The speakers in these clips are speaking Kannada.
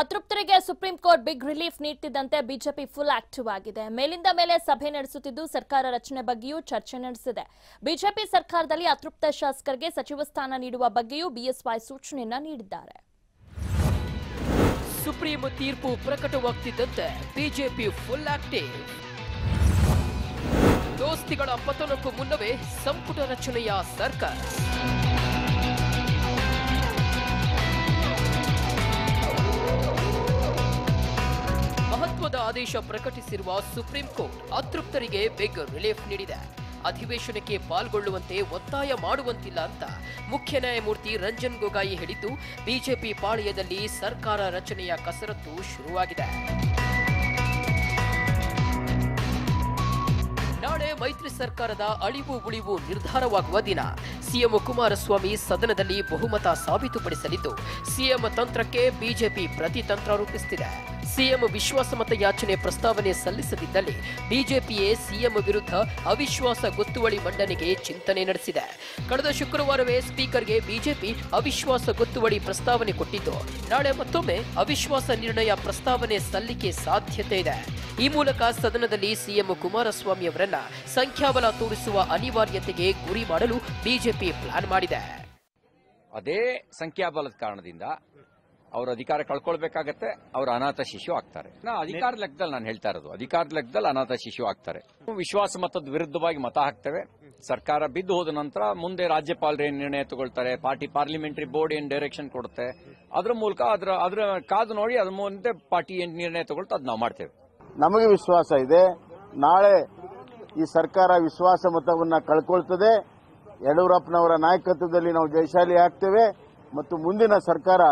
ಅತೃಪ್ತರಿಗೆ ಸುಪ್ರೀಂ ಕೋರ್ಟ್ ಬಿಗ್ ರಿಲೀಫ್ ನೀಡ್ತಿದ್ದಂತೆ ಬಿಜೆಪಿ ಫುಲ್ ಆಕ್ಟಿವ್ ಆಗಿದೆ. ಮೇಲಿಂದ ಮೇಲೆ ಸಭೆ ನಡೆಸುತ್ತಿದ್ದು ಸರ್ಕಾರ ರಚನೆ ಬಗ್ಗೆಯೂ ಚರ್ಚೆ ನಡೆಸಿದೆ. ಬಿಜೆಪಿ ಸರ್ಕಾರದಲ್ಲಿ ಅತೃಪ್ತ ಶಾಸಕರಿಗೆ ಸಚಿವ ಸ್ಥಾನ ನೀಡುವ ಬಗ್ಗೆಯೂ ಬಿಎಸ್ವೈ ಸೂಚನೆಯನ್ನ ನೀಡಿದ್ದಾರೆ. ಸುಪ್ರೀಂ ತೀರ್ಪು ಪ್ರಕಟವಾಗ್ತಿದ್ದಂತೆ ಬಿಜೆಪಿ ಫುಲ್ ಆಕ್ಟಿವ್. ದೋಸ್ತಿಗಳ ಪತನಕ್ಕೂ ಮುನ್ನವೇ ಸಂಪುಟ ರಚನೆಯ ಸರ್ಕಾರ. ಆದೇಶ ಪ್ರಕಟಿಸಿರುವ ಸುಪ್ರೀಂ ಕೋರ್ಟ್ ಅತೃಪ್ತರಿಗೆ ಬಿಗ್ ರಿಲೀಫ್ ನೀಡಿದೆ. ಅಧಿವೇಶನಕ್ಕೆ ಪಾಲ್ಗೊಳ್ಳುವಂತೆ ಒತ್ತಾಯ ಮಾಡುವಂತಿಲ್ಲ ಅಂತ ಮುಖ್ಯ ನ್ಯಾಯಮೂರ್ತಿ ರಂಜನ್ ಗೊಗಾಯಿ ಹೇಳಿದ್ದು, ಬಿಜೆಪಿ ಪಾಳೆಯದಲ್ಲಿ ಸರ್ಕಾರ ರಚನೆಯ ಕಸರತ್ತು ಶುರುವಾಗಿದೆ. ನಾಳೆ ಮೈತ್ರಿ ಸರ್ಕಾರದ ಅಳಿವು ಉಳಿವು ನಿರ್ಧಾರವಾಗುವ ದಿನ. ಸಿಎಂ ಕುಮಾರಸ್ವಾಮಿ ಸದನದಲ್ಲಿ ಬಹುಮತ ಸಾಬೀತುಪಡಿಸಲಿದ್ದು, ಸಿಎಂ ತಂತ್ರಕ್ಕೆ ಬಿಜೆಪಿ ಪ್ರತಿತಂತ್ರ ರೂಪಿಸುತ್ತಿದೆ ಸಿಎಂ ವಿಶ್ವಾಸಮತ ಯಾಚನೆ ಪ್ರಸ್ತಾವನೆ ಸಲ್ಲಿಸದಿದ್ದಲ್ಲಿ ಬಿಜೆಪಿಯೇ ಸಿಎಂ ವಿರುದ್ಧ ಅವಿಶ್ವಾಸ ಗೊತ್ತುವಳಿ ಮಂಡನೆಗೆ ಚಿಂತನೆ ನಡೆಸಿದೆ. ಕಳೆದ ಶುಕ್ರವಾರವೇ ಸ್ಪೀಕರ್ಗೆ ಬಿಜೆಪಿ ಅವಿಶ್ವಾಸ ಗೊತ್ತುವಳಿ ಪ್ರಸ್ತಾವನೆ ಕೊಟ್ಟಿದ್ದು, ನಾಳೆ ಮತ್ತೊಮ್ಮೆ ಅವಿಶ್ವಾಸ ನಿರ್ಣಯ ಪ್ರಸ್ತಾವನೆ ಸಲ್ಲಿಕೆ ಸಾಧ್ಯತೆ ಇದೆ. ಈ ಮೂಲಕ ಸದನದಲ್ಲಿ ಸಿಎಂ ಕುಮಾರಸ್ವಾಮಿ ಅವರನ್ನ ಸಂಖ್ಯಾಬಲ ತೋರಿಸುವ ಅನಿವಾರ್ಯತೆಗೆ ಗುರಿ ಮಾಡಲು ಬಿಜೆಪಿ ಪ್ಲಾನ್ ಮಾಡಿದೆ. ಅದೇ ಸಂಖ್ಯಾಬಲದ ಕಾರಣದಿಂದ ಅವ್ರ ಅಧಿಕಾರ ಕಳ್ಕೊಳ್ಬೇಕಾಗತ್ತೆ, ಅವರು ಅನಾಥ ಶಿಶು ಆಗ್ತಾರೆ. ನಾ ಅಧಿಕಾರ ಲೆಕ್ಕದಲ್ಲಿ ನಾನು ಹೇಳ್ತಾ ಇರೋದು, ಅಧಿಕಾರ ಲೆಕ್ಕದಲ್ಲಿ ಅನಾಥ ಶಿಶು ಆಗ್ತಾರೆ. ವಿಶ್ವಾಸ ಮತದ ವಿರುದ್ಧವಾಗಿ ಮತ ಹಾಕ್ತೇವೆ. ಸರ್ಕಾರ ಬಿದ್ದು ಹೋದ ನಂತರ ಮುಂದೆ ರಾಜ್ಯಪಾಲರು ಏನ್ ನಿರ್ಣಯ ತಗೊಳ್ತಾರೆ, ಪಾರ್ಟಿ ಪಾರ್ಲಿಮೆಂಟರಿ ಬೋರ್ಡ್ ಏನು ಡೈರೆಕ್ಷನ್ ಕೊಡುತ್ತೆ, ಅದ್ರ ಮೂಲಕ ಅದರ ಅದರ ಕಾದು ನೋಡಿ ಅದ್ರ ಮುಂದೆ ಪಾರ್ಟಿ ಏನು ನಿರ್ಣಯ ತಗೊಳ್ತಾ ಅದು ನಾವು ಮಾಡ್ತೇವೆ. ನಮಗೆ ವಿಶ್ವಾಸ ಇದೆ. ನಾಳೆ ಈ ಸರ್ಕಾರ ವಿಶ್ವಾಸ ಮತವನ್ನ ಕಳ್ಕೊಳ್ತದೆ. ಯಡಿಯೂರಪ್ಪನವರ ನಾಯಕತ್ವದಲ್ಲಿ ನಾವು ಜಯಶಾಲಿ ಆಗ್ತೇವೆ. ಮತ್ತು ಮುಂದಿನ ಸರ್ಕಾರ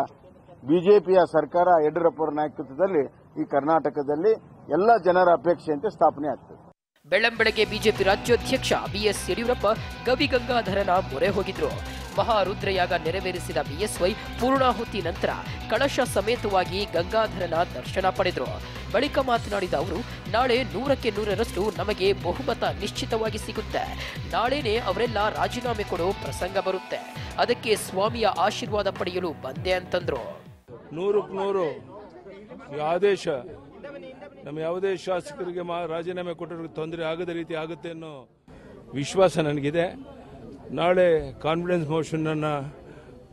ಬಿಜೆಪಿಯ ಸರ್ಕಾರ ಯಡಿಯೂರಪ್ಪರ ನಾಯಕತ್ವದಲ್ಲಿ ಈ ಕರ್ನಾಟಕದಲ್ಲಿ ಎಲ್ಲ ಜನರ ಅಪೇಕ್ಷೆಯಂತೆ ಸ್ಥಾಪನೆ ಆಗ್ತದೆ. ಬೆಳ್ಳಂಬೆಳಗ್ಗೆ ಬಿಜೆಪಿ ರಾಜ್ಯಾಧ್ಯಕ್ಷ ಬಿಎಸ್ ಯಡಿಯೂರಪ್ಪ ಗವಿಗಂಗಾಧರನ ಮೊರೆ ಹೋಗಿದ್ರು. ಮಹಾರುದ್ರಯಾಗ ನೆರವೇರಿಸಿದ ಬಿಎಸ್ವೈ ಪೂರ್ಣಾಹುತಿ ನಂತರ ಕಳಶ ಸಮೇತವಾಗಿ ಗಂಗಾಧರನ ದರ್ಶನ ಪಡೆದರು. ಬಳಿಕ ಮಾತನಾಡಿದ ಅವರು, ನಾಳೆ ನೂರಕ್ಕೆ ನೂರರಷ್ಟು ನಮಗೆ ಬಹುಮತ ನಿಶ್ಚಿತವಾಗಿ ಸಿಗುತ್ತೆ. ನಾಳೆನೇ ಅವರೆಲ್ಲ ರಾಜೀನಾಮೆ ಕೊಡೋ ಪ್ರಸಂಗ ಬರುತ್ತೆ. ಅದಕ್ಕೆ ಸ್ವಾಮಿಯ ಆಶೀರ್ವಾದ ಪಡೆಯಲು ಬಂದೆ ಅಂತಂದ್ರು. ನೂರಕ್ಕೆ ನೂರು. ಆದೇಶ ನಮ್ಮ ಯಾವುದೇ ಶಾಸಕರಿಗೆ ರಾಜೀನಾಮೆ ಕೊಟ್ಟರೆ ತೊಂದರೆ ಆಗದ ರೀತಿ ಆಗುತ್ತೆ ಅನ್ನೋ ವಿಶ್ವಾಸ ನನಗಿದೆ. ನಾಳೆ ಕಾನ್ಫಿಡೆನ್ಸ್ ಮೋಷನನ್ನು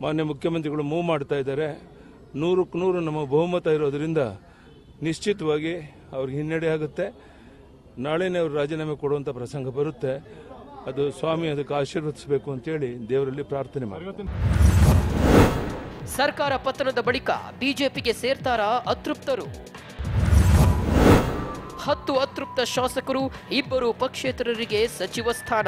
ಮಾನ್ಯ ಮುಖ್ಯಮಂತ್ರಿಗಳು ಮೂವ್ ಮಾಡ್ತಾ ಇದ್ದಾರೆ. ನೂರಕ್ಕೆ ನೂರು ನಮ್ಮ ಬಹುಮತ ಇರೋದ್ರಿಂದ ನಿಶ್ಚಿತವಾಗಿ ಅವ್ರಿಗೆ ಹಿನ್ನಡೆ ಆಗುತ್ತೆ. ನಾಳೆನೇ ಅವರು ರಾಜೀನಾಮೆ ಕೊಡುವಂಥ ಪ್ರಸಂಗ ಬರುತ್ತೆ. ಅದು ಸ್ವಾಮಿ ಅದಕ್ಕೆ ಆಶೀರ್ವದಿಸಬೇಕು ಅಂತೇಳಿ ದೇವರಲ್ಲಿ ಪ್ರಾರ್ಥನೆ ಮಾಡಿ ಸರ್ಕಾರ ಪತನದ ಬಳಿಕ ಬಿಜೆಪಿಗೆ ಸೇರ್ತಾರ ಅತೃಪ್ತರು? ಹತ್ತು ಅತೃಪ್ತ ಶಾಸಕರು ಇಬ್ಬರು ಪಕ್ಷೇತರರಿಗೆ ಸಚಿವ ಸ್ಥಾನ.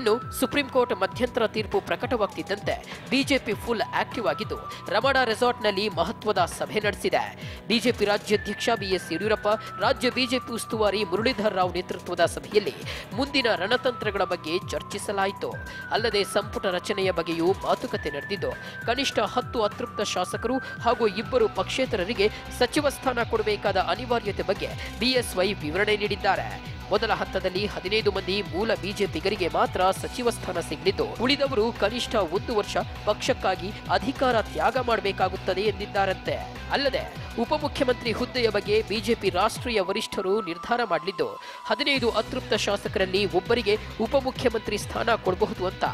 ಇನ್ನು ಸುಪ್ರೀಂ ಕೋರ್ಟ್ ಮಧ್ಯಂತರ ತೀರ್ಪು ಪ್ರಕಟವಾಗ್ತಿದ್ದಂತೆ ಬಿಜೆಪಿ ಫುಲ್ ಆಕ್ಟಿವ್ ಆಗಿದ್ದು ರಮಣ ರೆಸಾರ್ಟ್ನಲ್ಲಿ ಮಹತ್ವದ ಸಭೆ ನಡೆಸಿದೆ. ಬಿಜೆಪಿ ರಾಜ್ಯಾಧ್ಯಕ್ಷ ಬಿಎಸ್ ಯಡಿಯೂರಪ್ಪ, ರಾಜ್ಯ ಬಿಜೆಪಿ ಉಸ್ತುವಾರಿ ಮುರಳೀಧರ್ ರಾವ್ ನೇತೃತ್ವದ ಸಭೆಯಲ್ಲಿ ಮುಂದಿನ ರಣತಂತ್ರಗಳ ಬಗ್ಗೆ ಚರ್ಚಿಸಲಾಯಿತು. ಅಲ್ಲದೆ ಸಂಪುಟ ರಚನೆಯ ಬಗ್ಗೆಯೂ ಮಾತುಕತೆ ನಡೆದಿದ್ದು, ಕನಿಷ್ಠ ಹತ್ತು ಅತೃಪ್ತ ಶಾಸಕರು ಹಾಗೂ ಇಬ್ಬರು ಪಕ್ಷೇತರರಿಗೆ ಸಚಿವ ಸ್ಥಾನ ಕೊಡಬೇಕಾದ ಅನಿವಾರ್ಯತೆ ಬಗ್ಗೆ ಬಿಎಸ್ವೈ ವಿವರಣೆ ನೀಡಿದ್ದಾರೆ. ಮೊದಲ ಹಂತದಲ್ಲಿ ಹದಿನೈದು ಮಂದಿ ಮೂಲ ಬಿಜೆಪಿಗರಿಗೆ ಮಾತ್ರ ಸಚಿವ ಸ್ಥಾನ ಸಿಗಲಿದ್ದು, ಉಳಿದವರು ಕನಿಷ್ಠ ಒಂದು ವರ್ಷ ಪಕ್ಷಕ್ಕಾಗಿ ಅಧಿಕಾರ ತ್ಯಾಗ ಮಾಡಬೇಕಾಗುತ್ತದೆ ಎಂದಿದ್ದಾರಂತೆ. ಅಲ್ಲದೆ, ಉಪಮುಖ್ಯಮಂತ್ರಿ ಹುದ್ದೆಯ ಬಗ್ಗೆ ಬಿಜೆಪಿ ರಾಷ್ಟ್ರೀಯ ವರಿಷ್ಠರು ನಿರ್ಧಾರ ಮಾಡಲಿದ್ದು, ಹದಿನೈದು ಅತೃಪ್ತ ಶಾಸಕರಲ್ಲಿ ಒಬ್ಬರಿಗೆ ಉಪಮುಖ್ಯಮಂತ್ರಿ ಸ್ಥಾನ ಕೊಡಬಹುದು ಅಂತ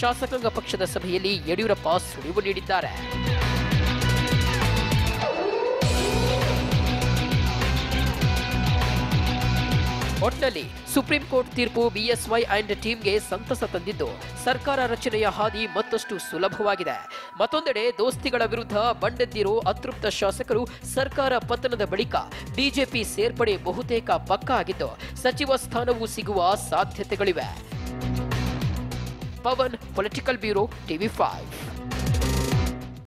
ಶಾಸಕಾಂಗ ಪಕ್ಷದ ಸಭೆಯಲ್ಲಿ ಯಡಿಯೂರಪ್ಪ ಸುಳಿವು ನೀಡಿದ್ದಾರೆ. ಒಟ್ನಲ್ಲಿ ಸುಪ್ರೀಂ ಕೋರ್ಟ್ ತೀರ್ಪು ಬಿಎಸ್ವೈ ಅಂಡ್ ಟೀಮ್ಗೆ ಸಂತಸ ತಂದಿದ್ದು ಸರ್ಕಾರ ರಚನೆಯ ಹಾದಿ ಮತ್ತಷ್ಟು ಸುಲಭವಾಗಿದೆ. ಮತ್ತೊಂದೆಡೆ ದೋಸ್ತಿಗಳ ವಿರುದ್ಧ ಬಂಡೆದ್ದಿರೋ ಅತೃಪ್ತ ಶಾಸಕರು ಸರ್ಕಾರ ಪತನದ ಬಳಿಕ ಬಿಜೆಪಿ ಸೇರ್ಪಡೆ ಬಹುತೇಕ ಪಕ್ಕ ಆಗಿದ್ದು ಸಚಿವ ಸ್ಥಾನವೂ ಸಿಗುವ ಸಾಧ್ಯತೆಗಳಿವೆ. Pavan political bureau TV five